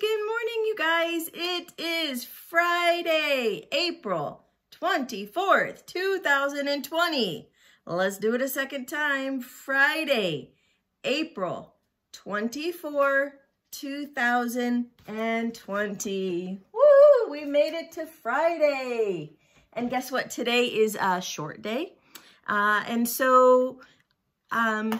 good morning, you guys. It is Friday, April 24th, 2020. Let's do it a second time. Friday, April 24, 2020. Woo! We made it to Friday. And guess what? Today is a short day. Uh, and so um,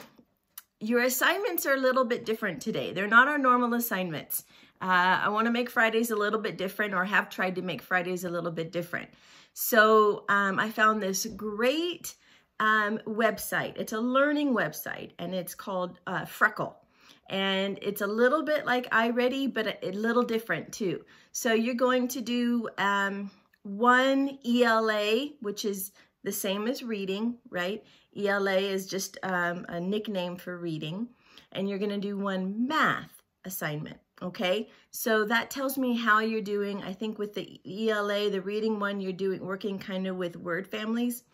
your assignments are a little bit different today. They're not our normal assignments. Uh, I want to make Fridays a little bit different or have tried to make Fridays a little bit different. So um, I found this great um, website. It's a learning website and it's called uh, Freckle. And it's a little bit like iReady, but a, a little different too. So you're going to do um, one ELA, which is the same as reading, right? ELA is just um, a nickname for reading. And you're going to do one math assignment okay? So that tells me how you're doing. I think with the ELA, the reading one, you're doing working kind of with word families,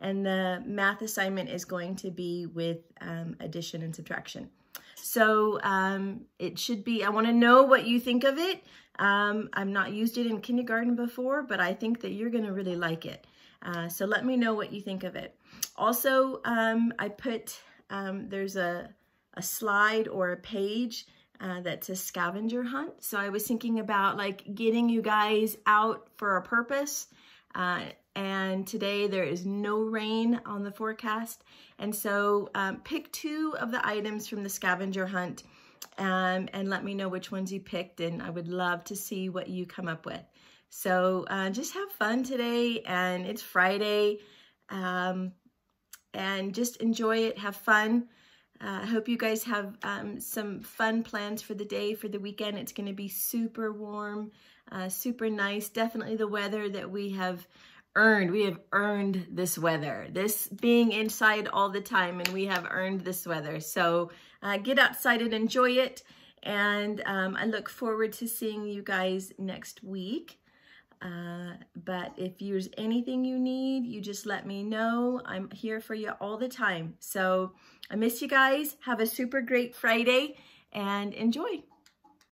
and the math assignment is going to be with um, addition and subtraction. So um, it should be, I wanna know what you think of it. Um, I've not used it in kindergarten before, but I think that you're gonna really like it. Uh, so let me know what you think of it. Also, um, I put, um, there's a, a slide or a page uh, that's a scavenger hunt. So I was thinking about like getting you guys out for a purpose. Uh, and today there is no rain on the forecast. And so um, pick two of the items from the scavenger hunt um, and let me know which ones you picked. And I would love to see what you come up with. So uh, just have fun today and it's Friday. Um, and just enjoy it, have fun. Uh, I hope you guys have um, some fun plans for the day, for the weekend. It's going to be super warm, uh, super nice. Definitely the weather that we have earned. We have earned this weather. This being inside all the time, and we have earned this weather. So uh, get outside and enjoy it. And um, I look forward to seeing you guys next week. Uh, but if there's anything you need, you just let me know. I'm here for you all the time. So I miss you guys. Have a super great Friday and enjoy.